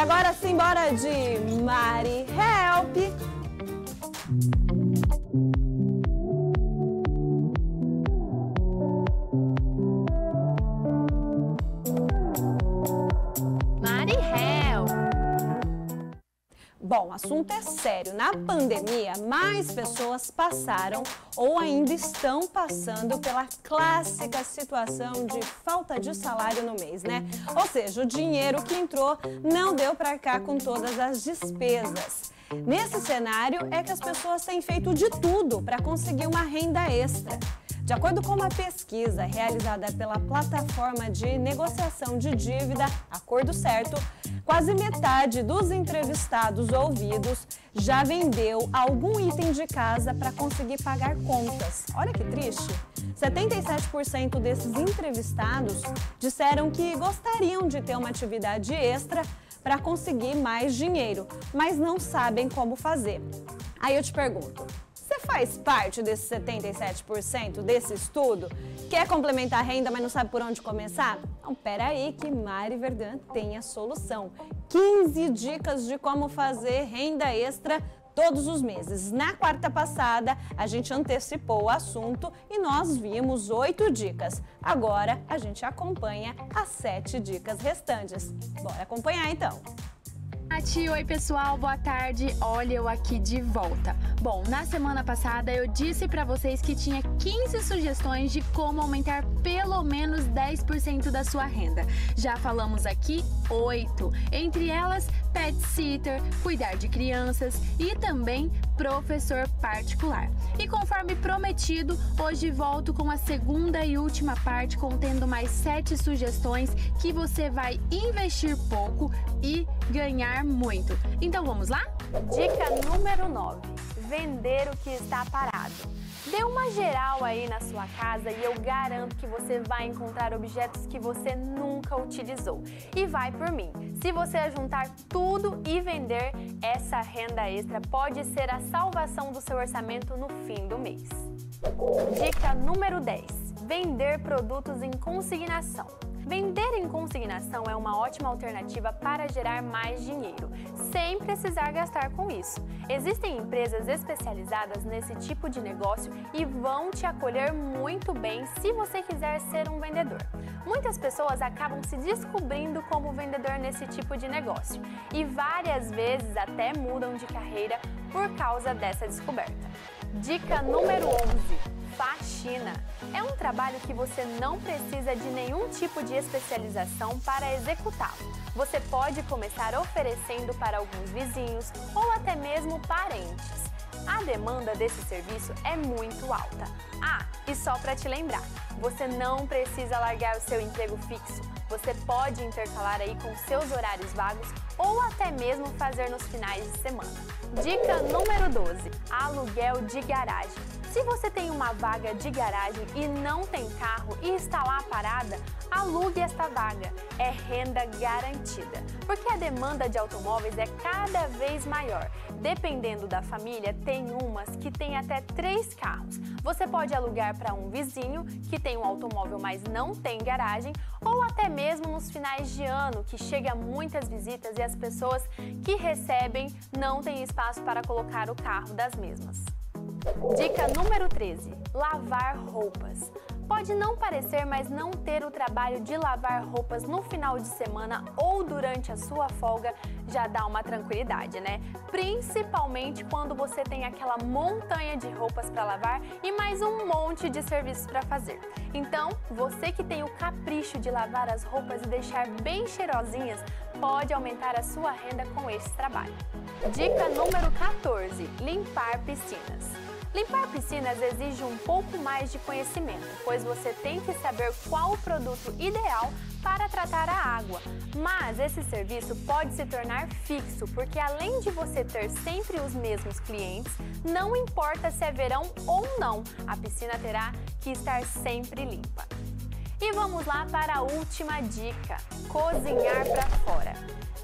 Agora sim, bora de Mari Help! O assunto é sério. Na pandemia, mais pessoas passaram ou ainda estão passando pela clássica situação de falta de salário no mês, né? Ou seja, o dinheiro que entrou não deu para cá com todas as despesas. Nesse cenário é que as pessoas têm feito de tudo para conseguir uma renda extra. De acordo com uma pesquisa realizada pela plataforma de negociação de dívida Acordo Certo, quase metade dos entrevistados ouvidos já vendeu algum item de casa para conseguir pagar contas. Olha que triste! 77% desses entrevistados disseram que gostariam de ter uma atividade extra para conseguir mais dinheiro, mas não sabem como fazer. Aí eu te pergunto, faz parte desses 77% desse estudo? Quer complementar a renda, mas não sabe por onde começar? Então, peraí que Mari Verdun tem a solução. 15 dicas de como fazer renda extra todos os meses. Na quarta passada, a gente antecipou o assunto e nós vimos oito dicas. Agora, a gente acompanha as sete dicas restantes. Bora acompanhar então! Nath, oi pessoal, boa tarde. Olha eu aqui de volta. Bom, na semana passada eu disse para vocês que tinha 15 sugestões de como aumentar pelo menos 10% da sua renda. Já falamos aqui 8, entre elas pet sitter, cuidar de crianças e também professor particular. E conforme prometido, hoje volto com a segunda e última parte contendo mais 7 sugestões que você vai investir pouco e ganhar muito. Então vamos lá? Dica número 9: vender o que está parado. Dê uma geral aí na sua casa e eu garanto que você vai encontrar objetos que você nunca utilizou. E vai por mim. Se você juntar tudo e vender, essa renda extra pode ser a salvação do seu orçamento no fim do mês. Dica número 10: vender produtos em consignação. Vender em consignação é uma ótima alternativa para gerar mais dinheiro, sem precisar gastar com isso. Existem empresas especializadas nesse tipo de negócio e vão te acolher muito bem se você quiser ser um vendedor. Muitas pessoas acabam se descobrindo como vendedor nesse tipo de negócio e várias vezes até mudam de carreira por causa dessa descoberta. Dica número 11 faxina. É um trabalho que você não precisa de nenhum tipo de especialização para executá-lo. Você pode começar oferecendo para alguns vizinhos ou até mesmo parentes. A demanda desse serviço é muito alta. Ah, e só para te lembrar, você não precisa largar o seu emprego fixo. Você pode intercalar aí com seus horários vagos ou até mesmo fazer nos finais de semana. Dica número 12: aluguel de garagem. Se você tem uma vaga de garagem e não tem carro e está lá parada, alugue esta vaga. É renda garantida. Porque a demanda de automóveis é cada vez maior. Dependendo da família, tem umas que tem até três carros. Você pode alugar para um vizinho que tem um automóvel, mas não tem garagem, ou até mesmo nos finais de ano, que chega muitas visitas e as pessoas que recebem não têm espaço para colocar o carro das mesmas. Dica número 13: lavar roupas. Pode não parecer, mas não ter o trabalho de lavar roupas no final de semana ou durante a sua folga já dá uma tranquilidade, né? Principalmente quando você tem aquela montanha de roupas para lavar e mais um monte de serviços para fazer. Então, você que tem o capricho de lavar as roupas e deixar bem cheirosinhas, pode aumentar a sua renda com esse trabalho. Dica número 14: limpar piscinas. Limpar piscinas exige um pouco mais de conhecimento, pois você tem que saber qual o produto ideal para tratar a água. Mas esse serviço pode se tornar fixo, porque além de você ter sempre os mesmos clientes, não importa se é verão ou não, a piscina terá que estar sempre limpa. E vamos lá para a última dica: cozinhar para fora.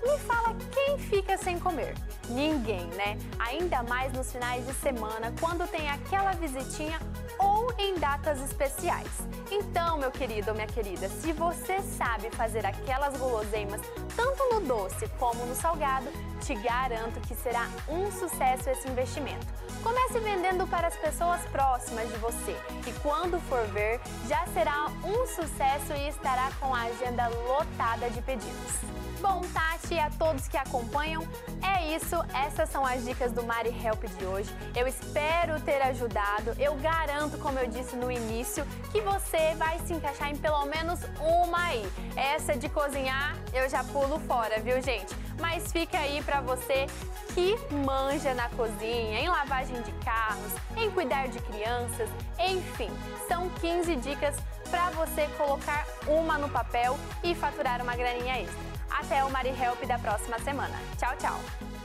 Me fala quem fica sem comer? Ninguém, né? Ainda mais nos finais de semana, quando tem aquela visitinha ou em datas especiais. Então, meu querido ou minha querida, se você sabe fazer aquelas guloseimas tanto no doce como no salgado, te garanto que será um sucesso esse investimento. Comece vendendo para as pessoas próximas de você e quando for ver, já será um sucesso e estará com a agenda lotada de pedidos. Bom, Tati e a todos que acompanham, é isso. Essas são as dicas do Mari Help de hoje. Eu espero ter ajudado. Eu garanto, como eu disse no início, que você vai se encaixar em pelo menos uma aí. Essa de cozinhar, eu já pulo fora, viu, gente? Mas fica aí para você que manja na cozinha, em lavagem de carros, em cuidar de crianças, enfim, são 15 dicas para você colocar uma no papel e faturar uma graninha extra. Até o Mari Help da próxima semana. Tchau, tchau!